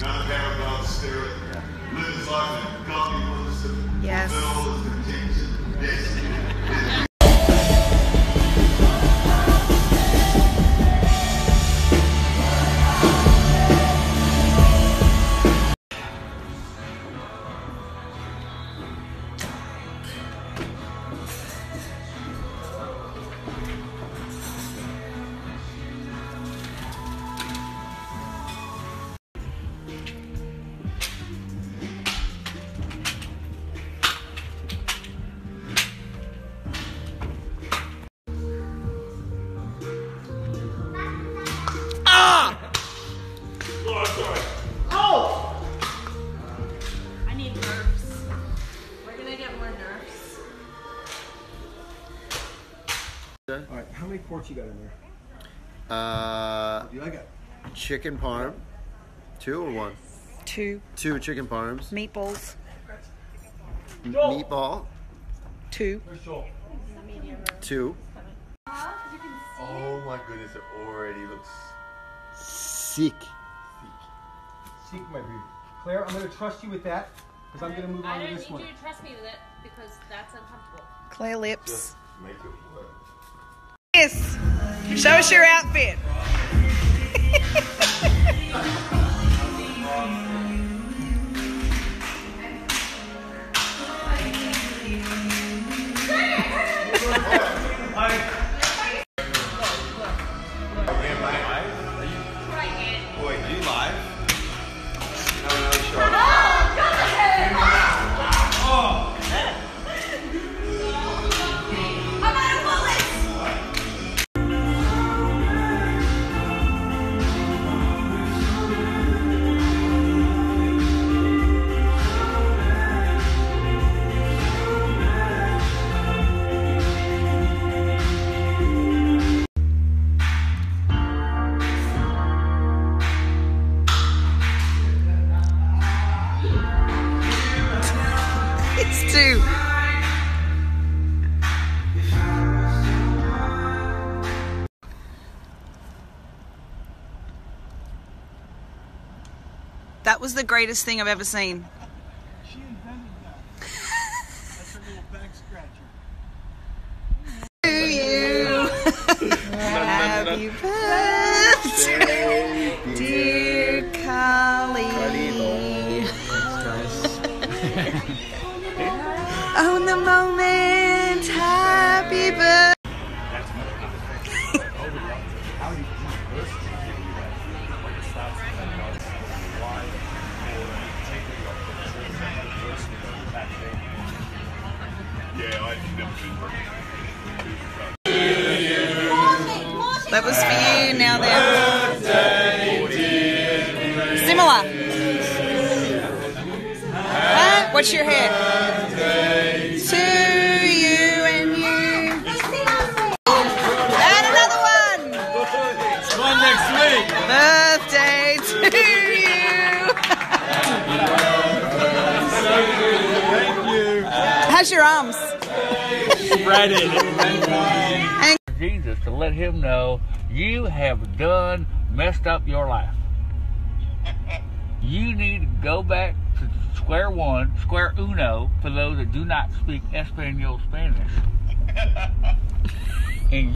personally, Come on. not a power spirit. Live his life in godly wisdom. Yes. All right, how many quarts you got in there? Uh, Do I got? chicken parm. Two or one? Two Two chicken parms. meatballs. M- Meatball. Two. Two. Oh my goodness, it already looks Sick. Sick, my view. Claire, I'm going to trust you with that because I'm going to move on to don't this need one. you to trust me with it because that's uncomfortable. Claire lips. just make it work. Yes. Show us your outfit. It's two. That was the greatest thing I've ever seen. She invented that. That's her little back scratcher. To you. Happy birthday, dear Carly. That was for you. Now then. Similar. Huh? What's your hair? To you and you. And another one. One next week. Birthday to you. Thank you. How's your arms? Spread it. Jesus to let him know you have done messed up your life. You need to go back to square one, square uno, for those that do not speak Espanol Spanish. and